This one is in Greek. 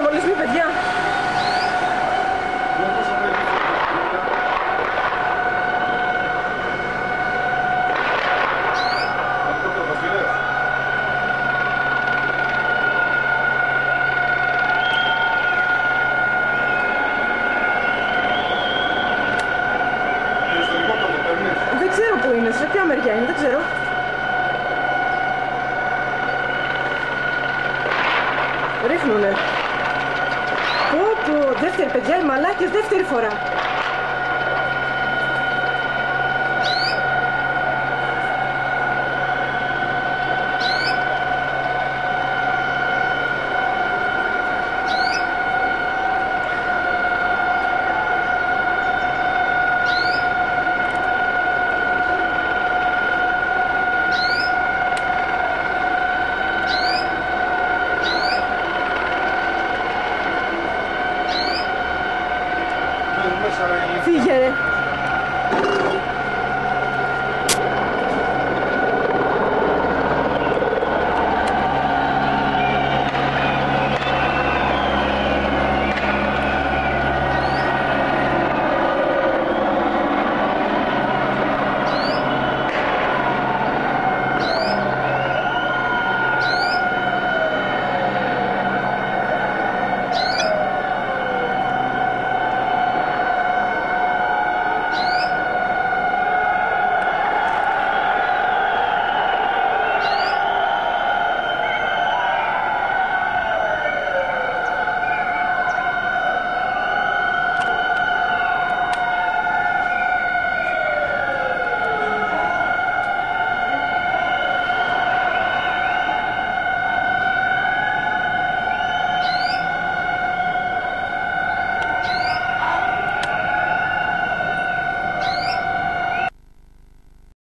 Απολυσμοί, παιδιά. Δεν ξέρω πού είναι, σε ποια μεριά είναι, δεν ξέρω. Ρίχνουνε. Πω πω, δεύτερη παιδιά, οι μαλάκες δεύτερη φορά. Figere.